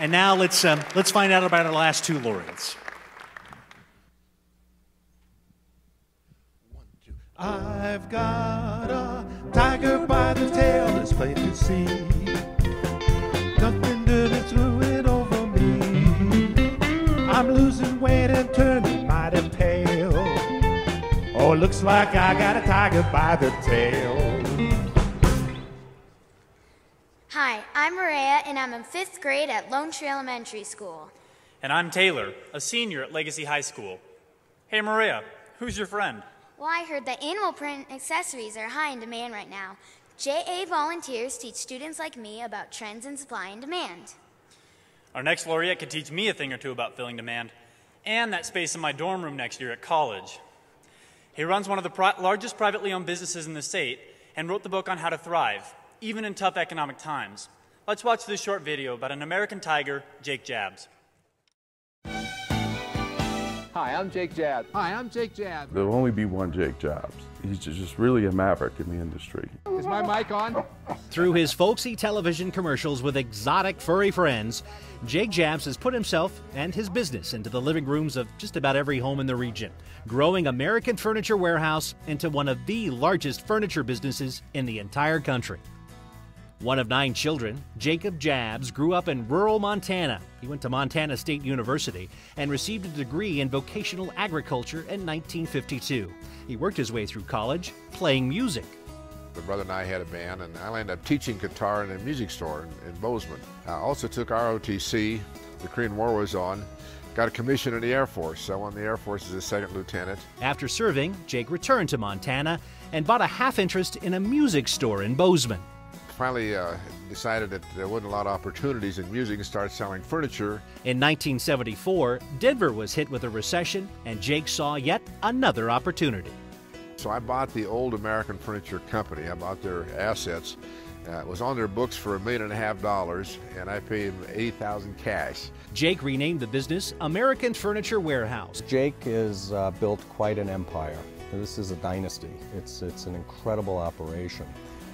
And now let's, um, let's find out about our last two laureates. One, two. I've got a tiger by the tail, it's plain to see. Nothing dirty threw it over me. I'm losing weight and turning mighty pale. Oh, it looks like I got a tiger by the tail. Hi, I'm Maria, and I'm in fifth grade at Lone Tree Elementary School. And I'm Taylor, a senior at Legacy High School. Hey, Maria, who's your friend? Well, I heard that animal print accessories are high in demand right now. JA volunteers teach students like me about trends in supply and demand. Our next laureate could teach me a thing or two about filling demand and that space in my dorm room next year at college. He runs one of the pri- largest privately owned businesses in the state and wrote the book on how to thrive, even in tough economic times. Let's watch this short video about an American tiger, Jake Jabs. Hi, I'm Jake Jabs. Hi, I'm Jake Jabs. There'll only be one Jake Jabs. He's just really a maverick in the industry. Is my mic on? Through his folksy television commercials with exotic furry friends, Jake Jabs has put himself and his business into the living rooms of just about every home in the region, growing American Furniture Warehouse into one of the largest furniture businesses in the entire country. One of nine children, Jacob Jabs grew up in rural Montana. He went to Montana State University and received a degree in vocational agriculture in 1952. He worked his way through college playing music. My brother and I had a band, and I ended up teaching guitar in a music store in, in Bozeman. I also took ROTC. The Korean War was on. Got a commission in the Air Force. I won the Air Force as a second lieutenant. After serving, Jake returned to Montana and bought a half interest in a music store in Bozeman. Finally uh, decided that there wasn't a lot of opportunities in music and started selling furniture. In 1974, Denver was hit with a recession, and Jake saw yet another opportunity. So I bought the old American Furniture Company. I bought their assets. Uh, it was on their books for a million and a half dollars, and I paid them 80000 cash. Jake renamed the business American Furniture Warehouse. Jake has uh, built quite an empire. This is a dynasty. It's, it's an incredible operation,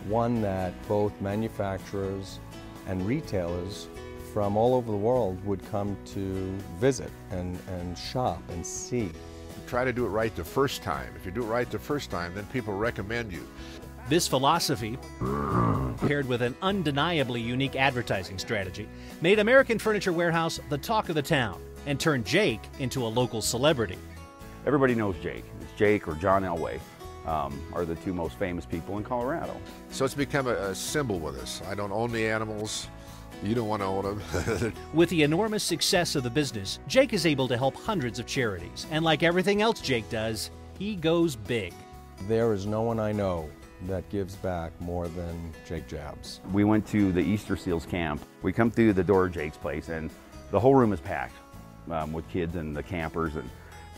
one that both manufacturers and retailers from all over the world would come to visit and, and shop and see. Try to do it right the first time. If you do it right the first time, then people recommend you. This philosophy, paired with an undeniably unique advertising strategy, made American Furniture Warehouse the talk of the town and turned Jake into a local celebrity. Everybody knows Jake. It's Jake or John Elway um, are the two most famous people in Colorado. So it's become a, a symbol with us. I don't own the animals. You don't want to own them. With the enormous success of the business, Jake is able to help hundreds of charities. And like everything else Jake does, he goes big. There is no one I know that gives back more than Jake Jabs. We went to the Easter Seals camp. We come through the door of Jake's place, and the whole room is packed um, with kids and the campers, and,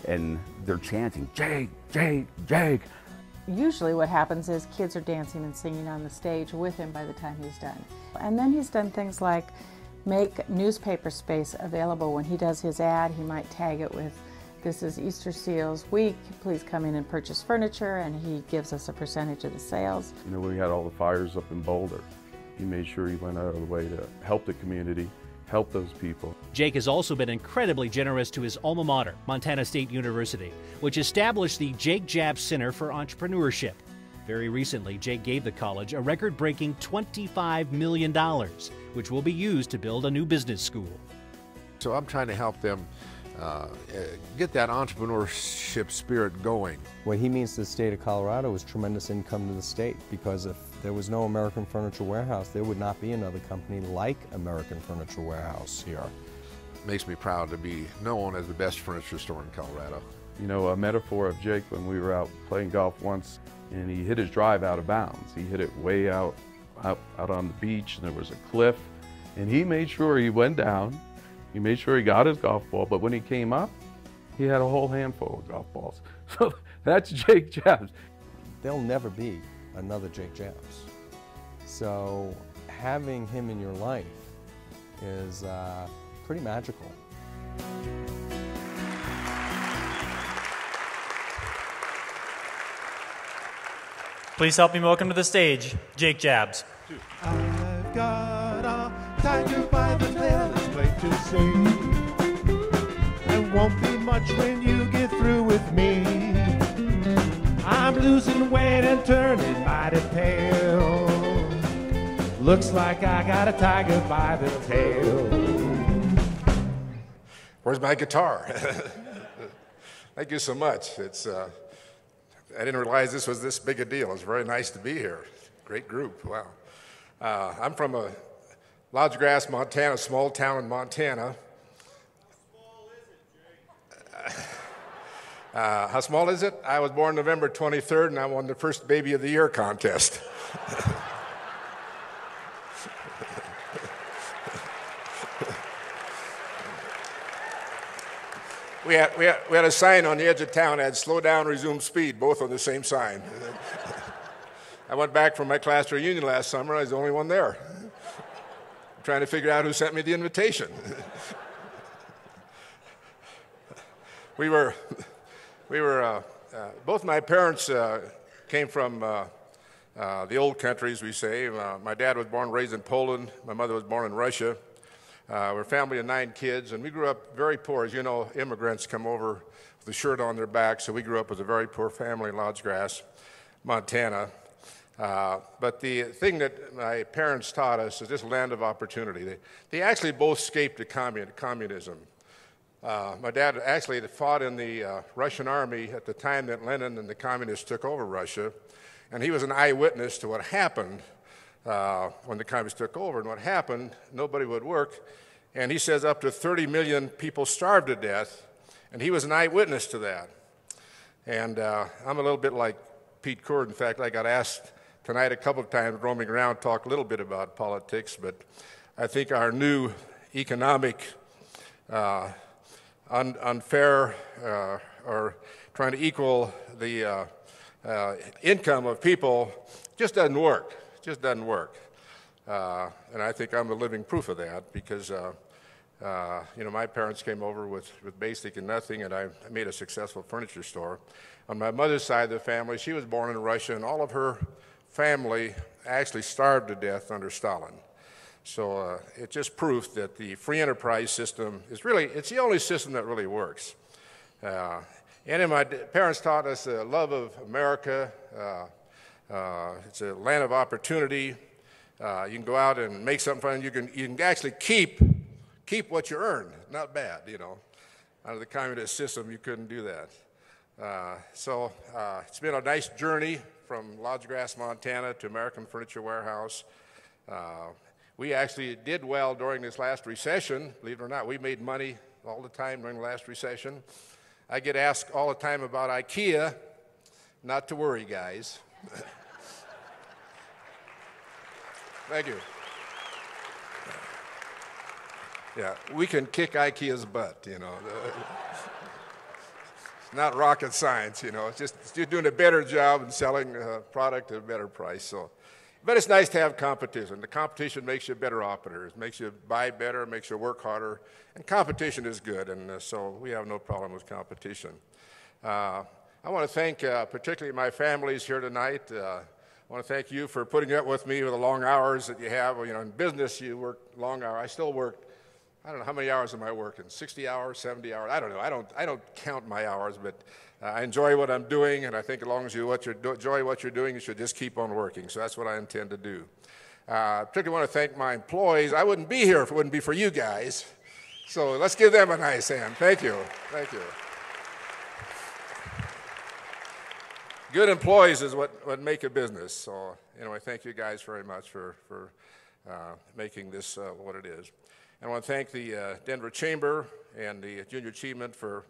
and they're chanting, Jake, Jake, Jake. Usually what happens is kids are dancing and singing on the stage with him by the time he's done. And then he's done things like make newspaper space available. When he does his ad, he might tag it with, this is Easter Seals Week, please come in and purchase furniture, and he gives us a percentage of the sales. You know, we had all the fires up in Boulder, he made sure he went out of the way to help the community, help those people. Jake has also been incredibly generous to his alma mater, Montana State University, which established the Jake Jabs Center for Entrepreneurship. Very recently, Jake gave the college a record breaking $25 million, which will be used to build a new business school. So I'm trying to help them uh, get that entrepreneurship spirit going. What he means to the state of Colorado is tremendous income to the state because if there was no American Furniture Warehouse, there would not be another company like American Furniture Warehouse here. It makes me proud to be known as the best furniture store in Colorado. You know, a metaphor of Jake when we were out playing golf once and he hit his drive out of bounds. He hit it way out, out, out on the beach and there was a cliff and he made sure he went down. He made sure he got his golf ball, but when he came up, he had a whole handful of golf balls. So that's Jake Jabs. There'll never be another Jake Jabs. So having him in your life is uh, pretty magical. Please help me welcome to the stage, Jake Jabs. To say. There won't be much when you get through with me. I'm losing weight and turning mighty pale. Looks like I got a tiger by the tail. Where's my guitar? Thank you so much. It's, uh, I didn't realize this was this big a deal. It's very nice to be here. Great group. Wow. Uh, I'm from a Lodge Grass, Montana, small town in Montana. Uh, how small is it? I was born November 23rd, and I won the first Baby of the Year contest. we, had, we, had, we had a sign on the edge of town that had slow down, resume speed, both on the same sign. I went back for my class reunion last summer. I was the only one there. Trying to figure out who sent me the invitation. we were, we were uh, uh, both my parents uh, came from uh, uh, the old countries, we say. Uh, my dad was born and raised in Poland. My mother was born in Russia. we're a family of nine kids, and we grew up very poor. As you know, immigrants come over with a shirt on their back, so we grew up with a very poor family in Lodge Grass, Montana. Uh, but the thing that my parents taught us is this land of opportunity. They, they actually both escaped commun- communism. Uh, my dad actually fought in the uh, Russian army at the time that Lenin and the communists took over Russia, and he was an eyewitness to what happened uh, when the communists took over. And what happened, nobody would work, and he says up to 30 million people starved to death, and he was an eyewitness to that. And uh, I'm a little bit like Pete Coors. In fact, I got asked tonight a couple of times roaming around, talk a little bit about politics, but I think our new economic uh, un- unfair uh, or trying to equal the uh, uh income of people just doesn't work. Just doesn't work. Uh, and I think I'm a living proof of that because, uh, you know, my parents came over with, with basic and nothing, and I made a successful furniture store. On my mother's side of the family, she was born in Russia, and all of her family actually starved to death under Stalin. So uh, it's just proof that the free enterprise system is really, it's the only system that really works. Uh, and my parents taught us the love of America. Uh, uh, it's a land of opportunity. Uh, you can go out and make something fun. You can, you can actually keep, keep what you earn. Not bad, you know. Under the communist system, you couldn't do that. Uh, so it's been a nice journey from Lodge Grass, Montana to American Furniture Warehouse. Uh, we actually did well during this last recession. Believe it or not, we made money all the time during the last recession. I get asked all the time about IKEA. Not to worry, guys. Thank you. Yeah, we can kick IKEA's butt, you know not rocket science, you know. It's just doing a better job and selling a product at a better price. So, but it's nice to have competition. The competition makes you better operator. It makes you buy better, makes you work harder, and competition is good. And uh, so we have no problem with competition. Uh, I want to thank uh, particularly my families here tonight. Uh, I want to thank you for putting up with me with the long hours that you have. You know, in business, you work long hours. I still work I don't know how many hours am I working? 60 hours, 70 hours? I don't know. I don't, I don't count my hours, but uh, I enjoy what I'm doing, and I think as long as you what do, enjoy what you're doing, you should just keep on working. So that's what I intend to do. Uh, particularly want to thank my employees. I wouldn't be here if it wouldn't be for you guys. So let's give them a nice hand. Thank you. Thank you. Good employees is what, what make a business. So, anyway, thank you guys very much for, for uh, making this uh, what it is. I want to thank the uh, Denver Chamber and the Junior Achievement for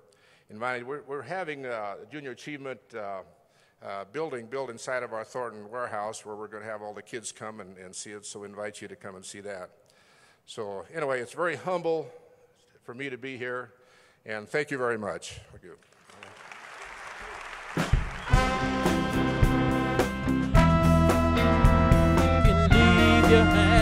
inviting. We're, we're having a Junior Achievement uh, uh, building built inside of our Thornton warehouse where we're going to have all the kids come and, and see it, so we invite you to come and see that. So anyway, it's very humble for me to be here, and thank you very much. Thank you. You